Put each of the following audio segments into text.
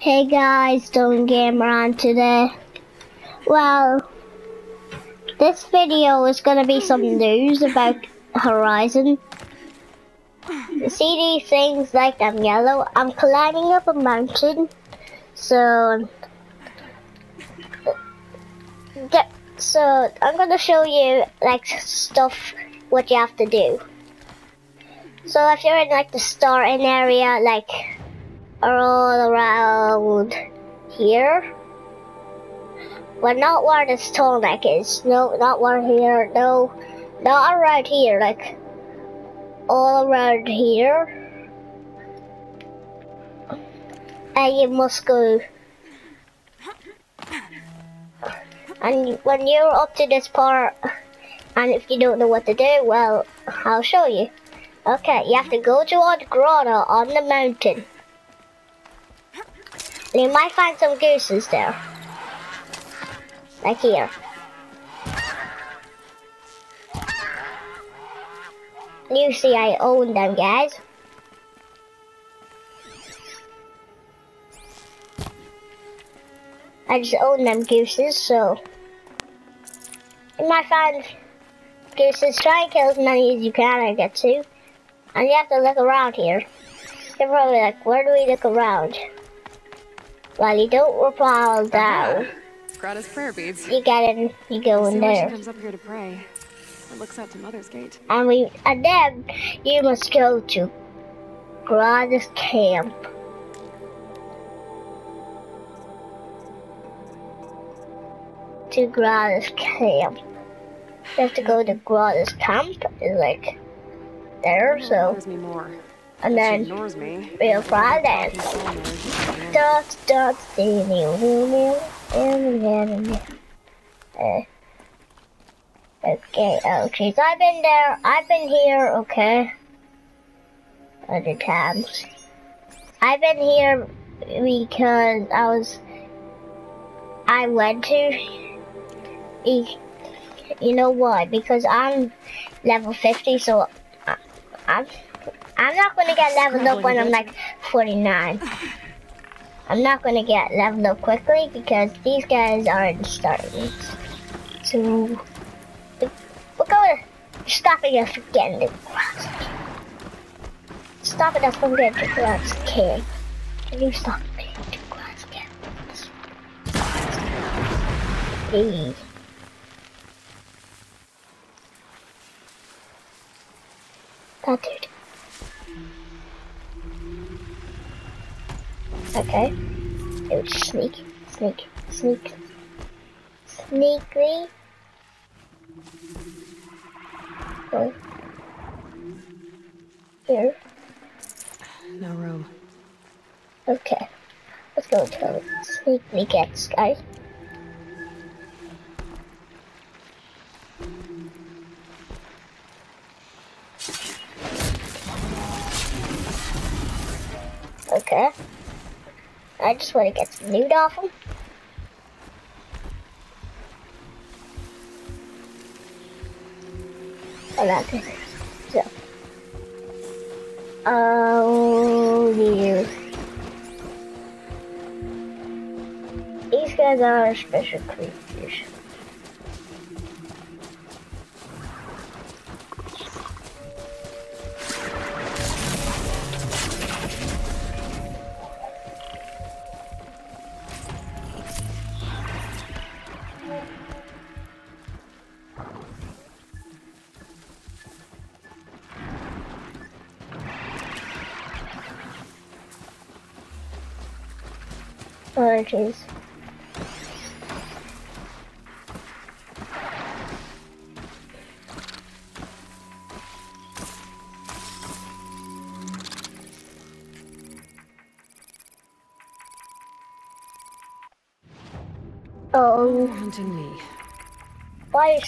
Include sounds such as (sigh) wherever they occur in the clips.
Hey guys, Stone Gamer on today. Well, this video is gonna be some (laughs) news about Horizon. See these things like I'm yellow? I'm climbing up a mountain, so so I'm gonna show you like stuff what you have to do. So if you're in like the starting area, like all around here. But not where this neck is. No, not where here. No, not around here. Like all around here. And you must go. And when you're up to this part, and if you don't know what to do, well, I'll show you. Okay, you have to go to a grotto on the mountain. You might find some gooses there. Like here. You see I own them, guys. I just own them gooses, so... You might find gooses. Try and kill as many as you can I get to. And you have to look around here. You're probably like, where do we look around? Well, you don't repel down. Grata's prayer beads. You get in, you go in there. She comes up here to pray. It looks out to Mother's Gate. And we, and then you must go to Grata's camp. To Grata's camp. You have to go to Grata's camp. It's like there, so. Me more. And then me. we'll fly then. Dot dot uh, Okay, oh jeez, I've been there, I've been here, okay. Other times. I've been here because I was, I went to, you know why? Because I'm level 50, so I, I'm I'm not gonna get leveled up when I'm like 49. (laughs) I'm not gonna get leveled up quickly because these guys aren't starting. So we're going to stopping us from getting the grass. Stopping us from getting the grass king. Can you stop getting the grass king? Please. That dude. Okay. It was sneak, sneak, sneak, sneakly. Go. Oh. Here. No room. Okay. Let's go to sneakily gets, guys. Okay. I just want to get some loot off him. Oh. So. Oh, you. These guys are special creatures.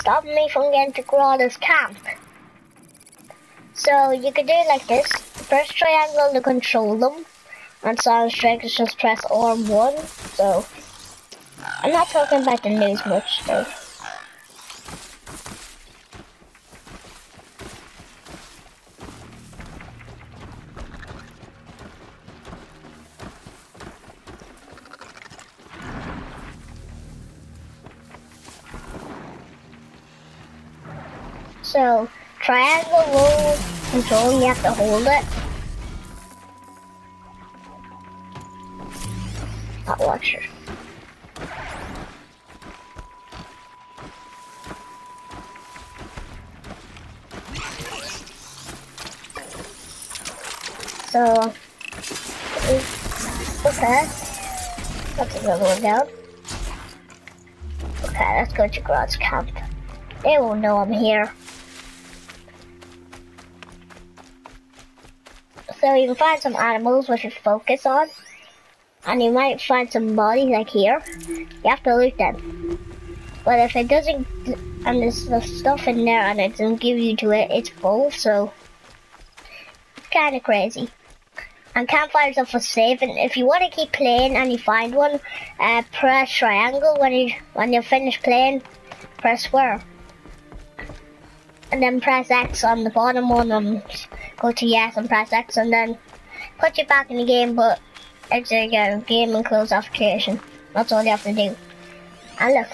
Are me from getting to Grata's camp? So you could do it like this. Press triangle to control them. And Silent Strike, it's just press R1, so I'm not talking about the news much though. So triangle roll control, you have to hold it. Not watcher. So, okay. That's another one down. Okay, let's go to Grodd's camp. They won't know I'm here. So you can find some animals we should focus on. And you might find some bodies like here. You have to loot them. But if it doesn't, and there's the stuff in there and it doesn't give you to it, it's full, so it's kind of crazy. And campfires are for saving. If you want to keep playing and you find one, uh, press triangle when you when you finish playing. Press square, and then press X on the bottom one and go to yes and press X and then put you back in the game. But exit again, game and close application. That's all you have to do. And look,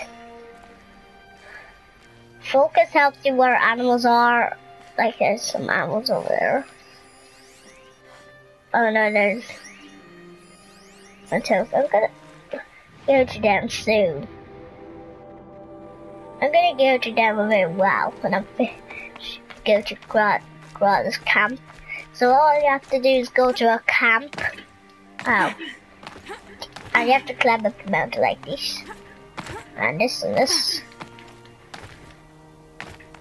focus helps you where animals are. Like there's some animals over there. Oh no, there's toast. I'm gonna go to them soon. I'm gonna go to them very well when I'm go to Grad Grad's camp. So all you have to do is go to a camp. Oh. And you have to climb up the mountain like this. And this and this.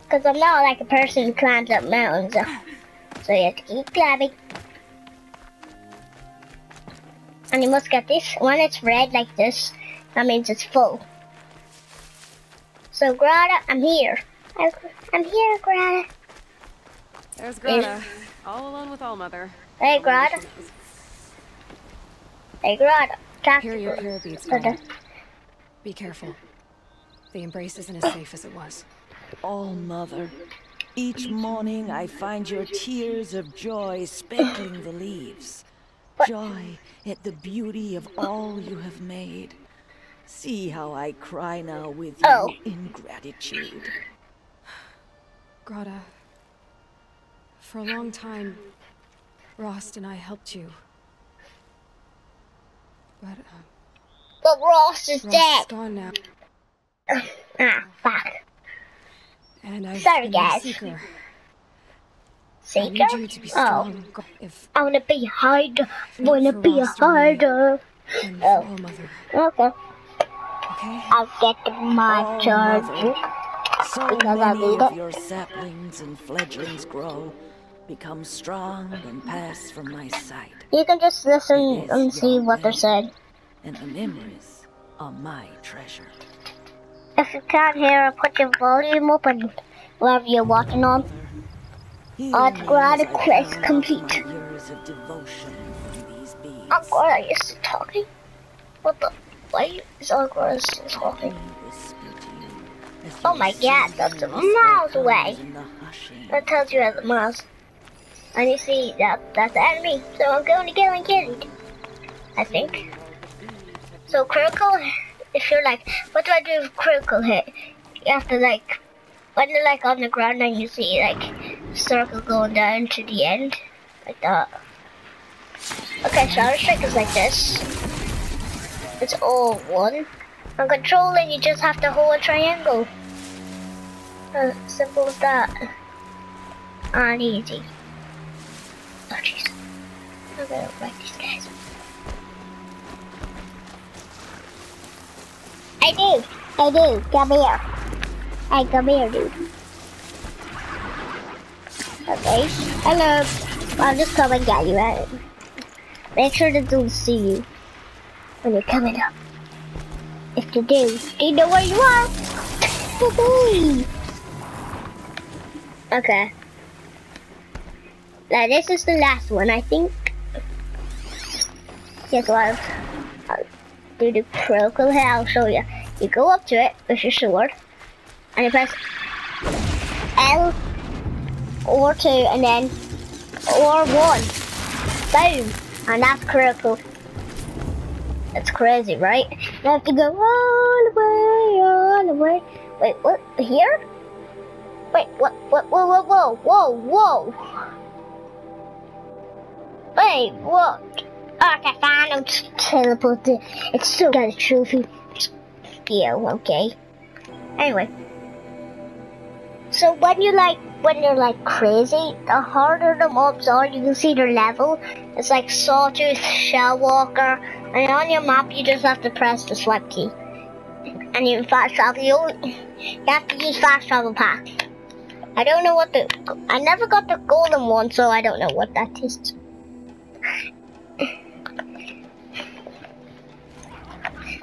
Because I'm not like a person who climbs up mountains. Uh, so you have to keep climbing. And you must get this. When it's red like this, that means it's full. So Grata, I'm here. I'm here, Grata. There's Grata, all alone with All Mother. Hey, Grata. Hey, Grata. Talk Here your prayer beads, Grata. Be careful. The embrace isn't as safe as it was. All Mother, each morning I find your tears of joy speckling the leaves. Joy at the beauty of all you have made. See how I cry now with you Oh. in gratitude. Grata, for a long time, Rost and I helped you. But uh, But Rost is Rost dead. is gone now, (sighs) Ah, fuck. and I've Sorry, guys. seeker. I Seeker? need you to be Oh. If I wanna be a hider. Wanna be hider. Oh. Mother, Okay. okay? I'll get my Oh, charge. So Because I many need of it. your saplings and fledglings grow, become strong and pass from my sight. You can just listen and see what they're saying. And the memories are my treasure. If you can't hear, put your volume up and whatever you're watching on. Me glad I quest complete. my Years of devotion from these beads. I'm glad you're still talking. What the? Why is still talking? Whisper to you Oh my God, that's sing miles away. in the hushing. That tells you at the miles. And you see that that's the enemy. So I'm going to get him killed. I think. So critical, if you're like, what do I do with critical hit? You have to like, when you're like on the ground and you see like circle going down to the end, like that. Okay, Shadow Strike is like this. It's all one. On controlling, you just have to hold a triangle. Uh, simple as that. And easy. Oh jeez. I'm gonna these guys. I do. I do. Come here. Hey, come here, dude. Okay. Hello. I'll just come and get you. Right? Make sure they don't see you when you're coming up. If they do, they know where you are. Okay. Now this is the last one, I think. Guess what? I'll, I'll do the critical here. I'll show you. You go up to it with your sword, and you press L or two, and then or one. Boom, and that's critical. That's crazy, right? You have to go all the way, all the way. Wait, what? Here? Wait, what, what, whoa, whoa, whoa, whoa, whoa. Wait, what? Oh, okay, fine, I'll just teleport it. It's still got a trophy. Yeah, okay. Anyway. So when you like, when you're like crazy, the harder the mobs are, you can see their level. It's like Sawtooth, Shellwalker, and on your map you just have to press the swipe key. And you can fast travel. You, you have to use fast travel pack. I don't know what the, I never got the golden one, so I don't know what that is.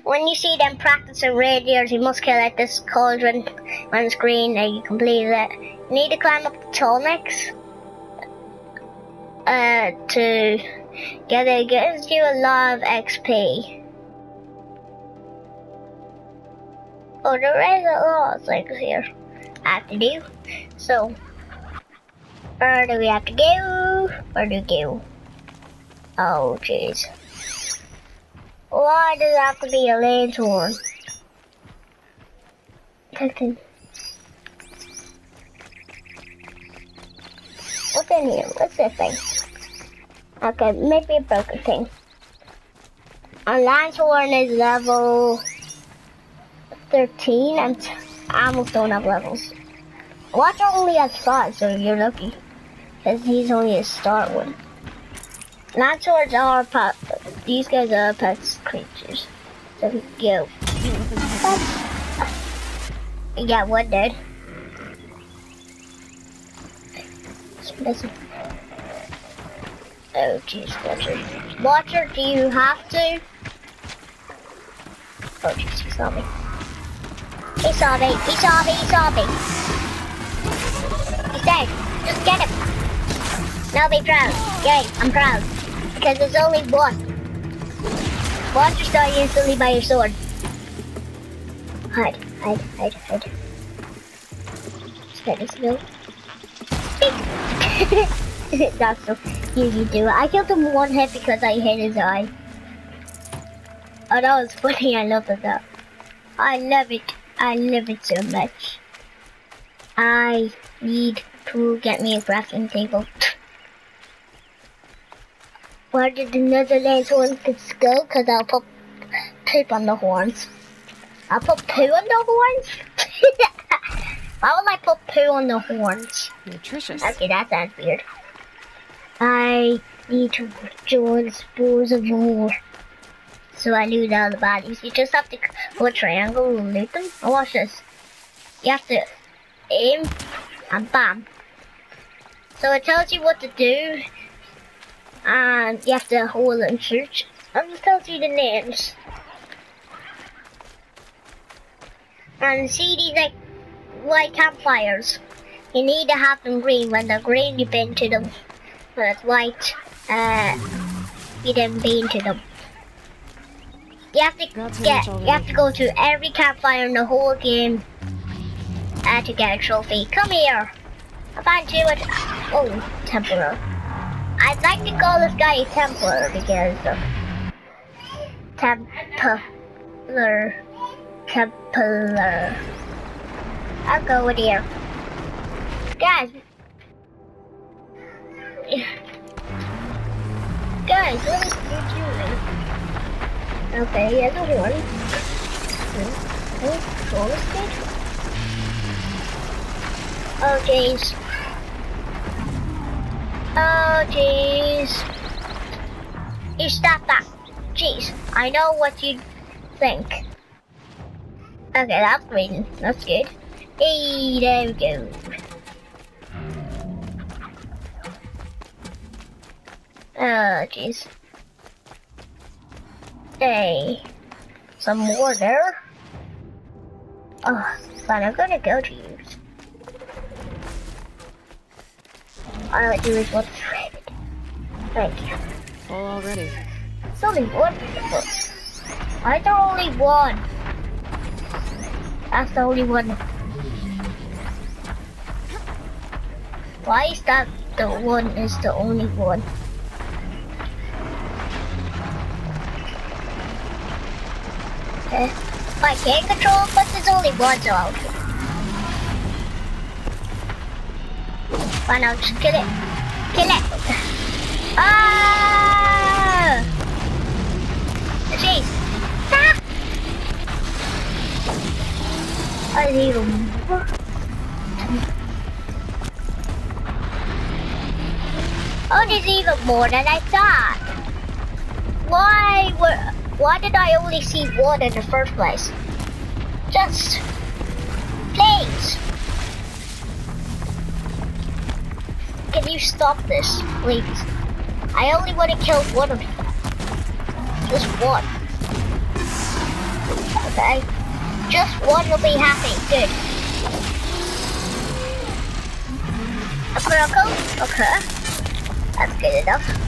When you see them practicing radios, you must kill at this cauldron on screen and you complete it. You need to climb up the Tallnecks uh, to get it. gives you a lot of XP. Oh, there is a lot of things here I have to do. So, where do we have to go? Where do we go? Oh, jeez. Why does it have to be a? Captain. What's in here? What's this thing? Okay, maybe a broken thing. A lanthorn is level 13 and I almost don't have levels. Watcher only has 5, so you're lucky. Because he's only a start one. Lanthorns are pet. These guys are pets creatures. So go. Yeah, one dead. Oh jeez, Watcher. Watcher, do you have to? Oh jeez, he saw me. He saw me, he saw me, he saw me. He's dead. Just get him. Now be proud. Yay, I'm proud because there's only one. Your die instantly by your sword. Hide, hide, hide, hide. Spread this go. (laughs) That's so easy to do. I killed him one hit because I hit his eye. Oh, that was funny. I love that. I love it. I love it so much. I need to get me a crafting table. (laughs) Where did the Netherlands one go? Because I'll put poop on the horns. I'll put poo on the horns? (laughs) Why would I put poo on the horns? Nutritious. Okay, that sounds weird. I need to join spores of war. So I loot all the bodies. You just have to go a triangle and loot them. Oh, watch this. You have to aim and bam. So it tells you what to do and you have to hold and search. And it tells you the names. And see these like white campfires. You need to have them green. When they're green, you bend to them. When it's white, uh, you then bend to them. You have to get. You have to go to every campfire in the whole game uh, to get a trophy. Come here. I found you. Oh, Templar. I'd like to call this guy a Templar because of Templar. Templar. I'll go with you. Guys. Guys, what is you doing? Okay, he has a horn. Hmm? Oh, jeez. Oh, jeez. You stop that. Jeez, I know what you think. Okay, that's green. That's good. Hey, there we go. Oh, jeez. Hey, some more there? Oh, but I'm gonna go to. All I do is what's red. Thank you. Full already. It's only one. Why is there only one? That's the only one. Why is that the one is the only one? Okay. I can't control, but there's only one, so I'll Why not just kill it? Kill it! Ah! Jeez! Ah! I need. Oh, there's even more than I thought. Why were, why did I only see one in the first place? Just, Can you stop this, please? I only want to kill one of them. Just one. Okay. Just one will be happy. Good. A crocodile? Okay. That's good enough.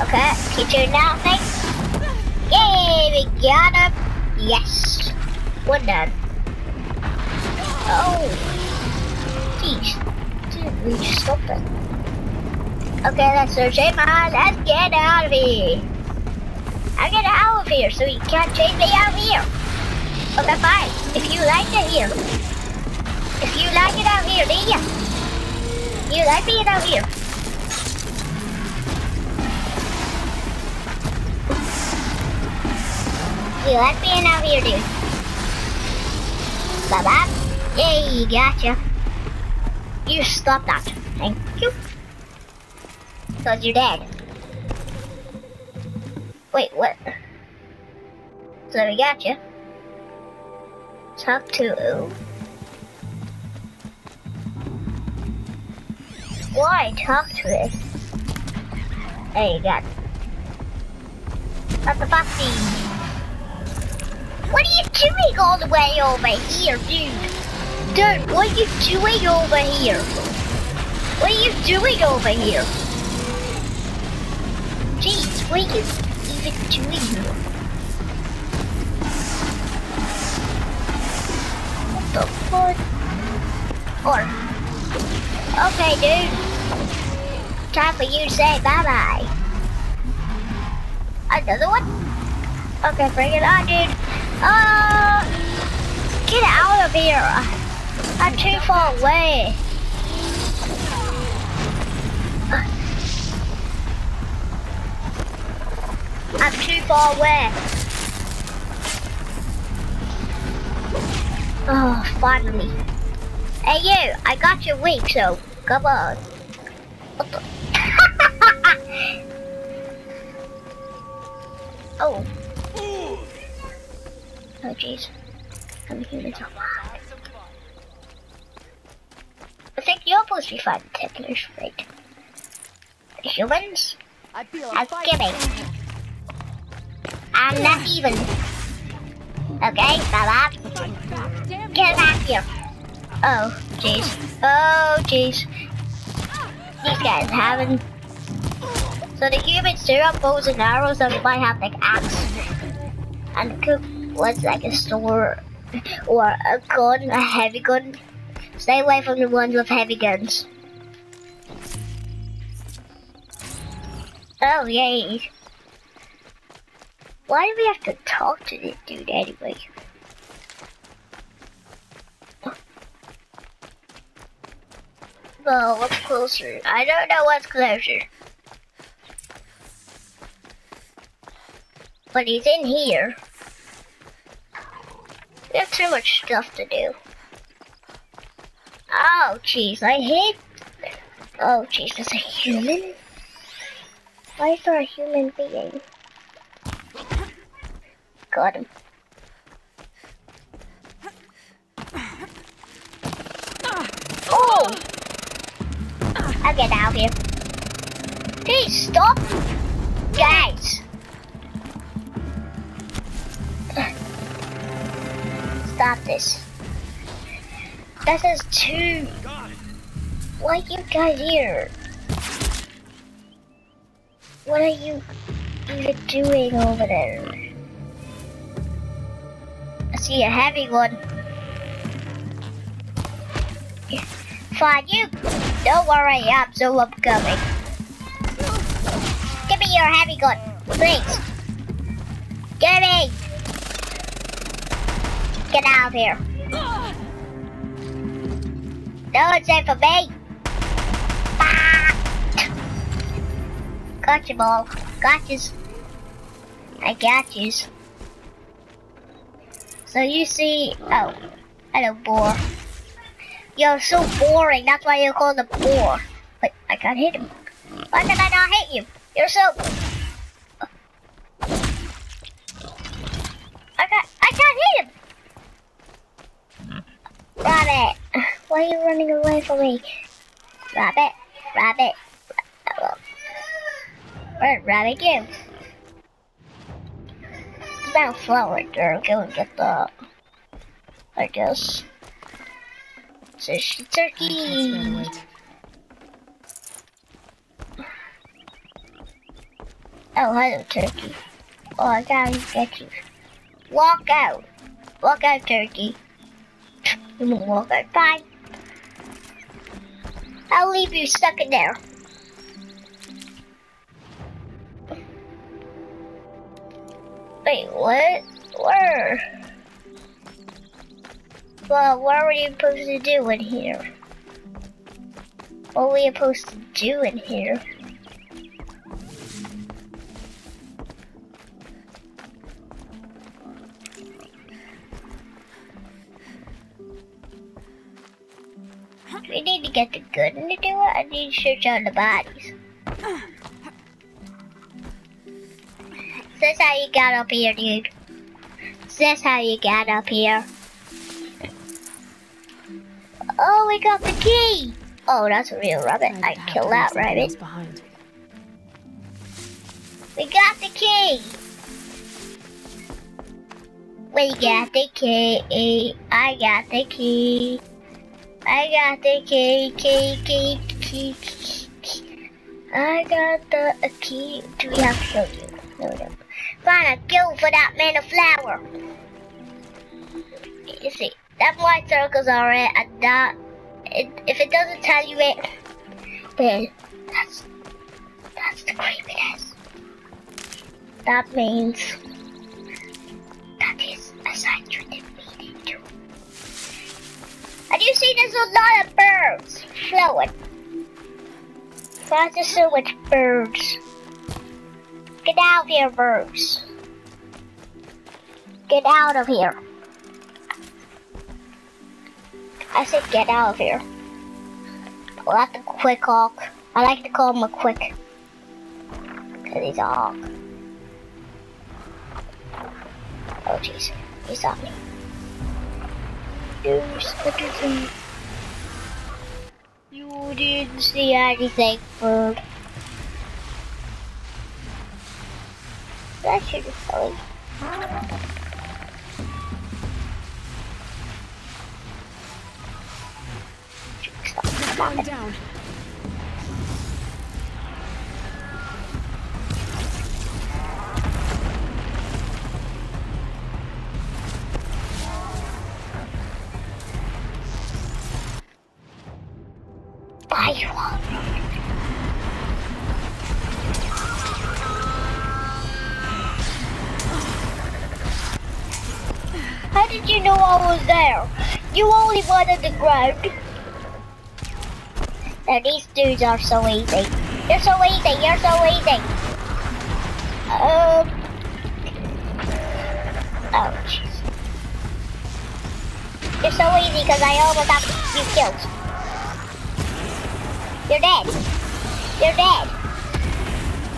Okay, teacher now, thanks. Yay, we got him. Yes. One done. Oh. Jeez. Didn't reach something. Okay, let's it, man. Let's get out of here. I get out of here so you can't chase me out of here. Okay, fine. If you like it here. If you like it out here, do you? You like being out here? You like being out here, dude? Bye bye. Yay, gotcha. You stop that. Oh. Thank you. Because you're dead. Wait, what? So we got you. Talk to Why talk to it? There you go. That's the fussy. What are you doing all the way over here, dude? Dude, what are you doing over here? What are you doing over here? Jeez, what are you even doing here? What the fuck? Or Okay, dude. Time for you to say bye-bye. Another one? Okay, bring it on, dude. Uh, get out of here. I'm too far away. I'm too far away. Oh, finally. Hey you, I got your weak, so come on. What? (laughs) oh. Oh jeez. I'm so I think you're supposed to be fighting Templars, right? The humans? I feel I'm giving. I'm not even. Okay, bye bye. Get back here. Oh, jeez. Oh, jeez. These guys having... So the humans do have bows and arrows and might have like axe. And cook was like a sword or a gun, a heavy gun. Stay away from the ones with heavy guns. Oh, yay. Why do we have to talk to this dude anyway? Well, what's closer? I don't know what's closer. But he's in here. We have too much stuff to do. Oh, jeez, I hate... Oh, jeez, that's a human? Why is there a human being? Got him. Oh! I'll get out of here. Please stop! Guys! Stop this. This is too... Why you guys here? What are you even doing over there? I see a heavy one. Fine, you don't worry, I'm so upcoming. Give me your heavy gun, please. Give me! Get out of here. No, it's there for me. Got you, ball. Got yous. I got yous. So you see, oh, hello, boar. You're so boring. That's why you call the boar. Wait, I can't hit him. Why can I not hit you? You're so. I got. I can't hit him. Rabbit, why are you running away from me? Rabbit, rabbit. Where'd rabbit go? It's about flower there. Go and get that. I guess. Sushi turkey. Oh, hello, turkey. Oh, I gotta get you. Walk out. Walk out, turkey. You won't walk out. Bye. I'll leave you stuck in there. Wait, what? Where? Well, what were you supposed to do in here? What were you supposed to do in here? I need to search on the bodies. This how you got up here, dude? This how you got up here? Oh, we got the key! Oh, that's a real rabbit. I killed that rabbit. Behind. We got the key! We got the key. I got the key. I got the key, key, key, key. I got the key. To kill you? No, don't. Find a kill for that man of flower. You see, that white circles it, and that. It, if it doesn't tell you it, then that's that's the creepiness. That means that is a sign you didn't mean it to. And you see there's a lot of birds flowing. So much birds? Get out of here, birds. Get out of here. I said get out of here. Well, that's a quick hawk. I like to call him a quick. Because he's a hawk. Oh, jeez. He saw me. You citizen. You didn't see anything, bird. That should be. Calm down. The. Now these dudes are so easy. You're so easy, you're so easy. Um. Oh, jeez. You're so easy because I almost have you killed. You're dead. You're dead.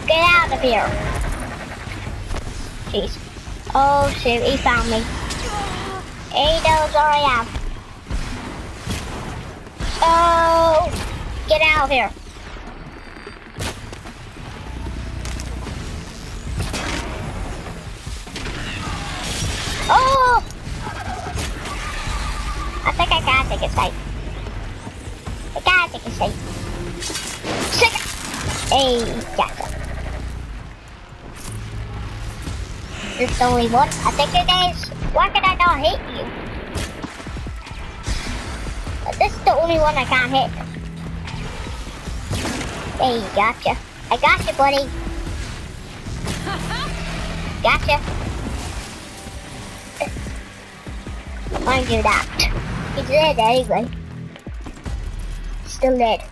Get out of here. Jeez. Oh shoot, he found me. He knows where I am. Oh, get out of here. Oh! I think I gotta take a safe. I gotta take a safe. Sick. Hey, gotcha. This is only one. I think it is. Why can I not hit you? This is the only one I can't hit. Hey, gotcha. I gotcha, buddy. Gotcha. I do that. He's dead anyway. still dead.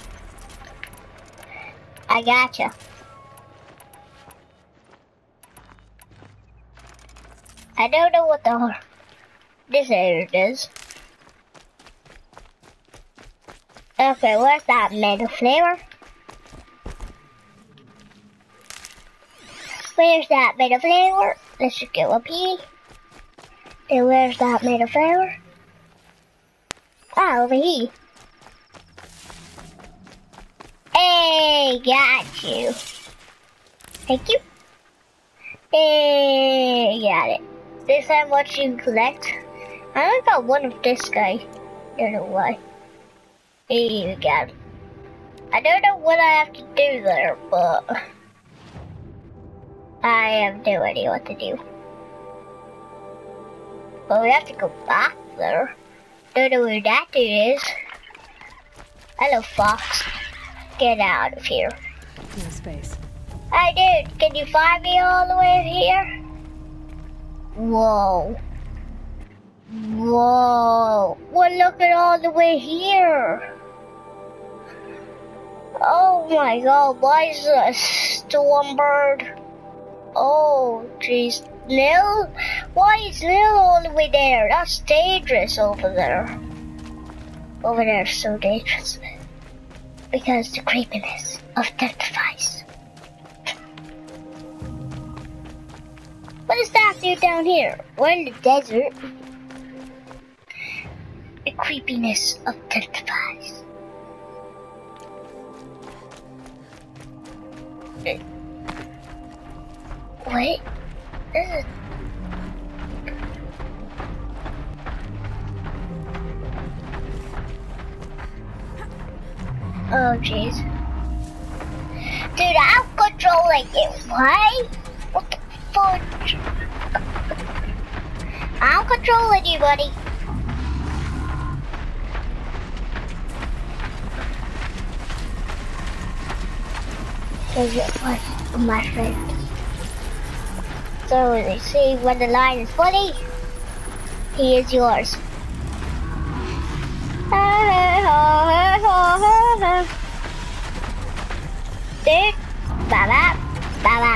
I gotcha. I don't know what the this area is. Okay, where's that metal flavor? Where's that metal flavor? Let's just go up here. And where's that metal flavor? Ah, over here. Hey, got you. Thank you. Hey, got it. This time what you collect? I only got one of this guy. Don't know why. You got. I don't know what I have to do there, but I have no idea what to do. But we have to go back there. Don't know where that dude is. Hello, Fox. Get out of here. No space. Hey, dude, can you find me all the way here? Whoa. Whoa. We're looking all the way here. Oh my god, why is a storm bird? Oh, jeez. Nil? Why is Nil all the way there? That's dangerous over there. Over there is so dangerous. Because the creepiness of that device. What does that do down here? We're in the desert. The creepiness of the device. Wait. Oh jeez. Dude, I'm controlling it. Why? What the fuck? I'm controlling you, buddy. It was my friend. So they see when the line is fully, he is yours. Ba ba ba ba.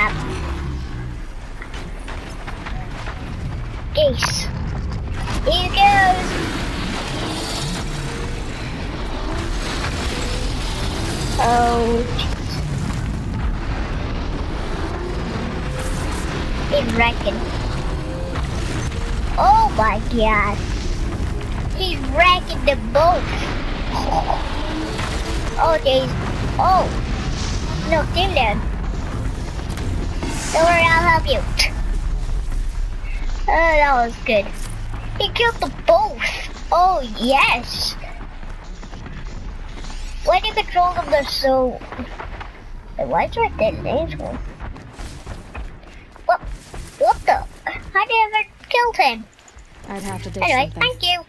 Geese. Here goes. Oh, He's wrecking. Oh my god. He's wrecking the boat. Oh, jeez. Oh. No, him down. Don't worry, I'll help you. Oh, that was good. He killed the boat. Oh, yes. Why do you control them so... Why is there a dead How did you ever killed him? I'd have to do Anyway, something. thank you.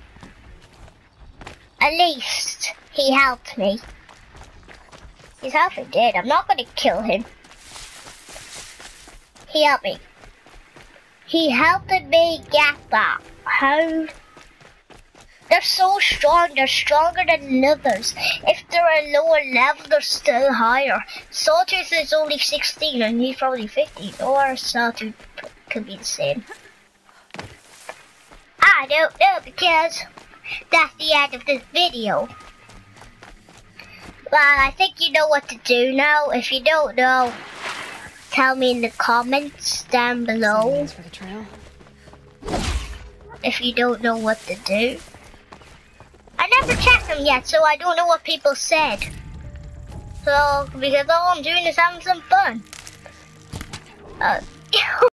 At least he helped me. He's halfway dead. I'm not gonna kill him. He helped me. He helped me get that. How? They're so strong. They're stronger than others. If they're a lower level, they're still higher. Sawtooth is only 16 and he's probably 15. Or Sawtooth could be the same. I don't know because that's the end of this video. Well, I think you know what to do now. If you don't know, tell me in the comments down below for the trail. if you don't know what to do. I never checked them yet, so I don't know what people said. So, because all I'm doing is having some fun. Uh, (laughs)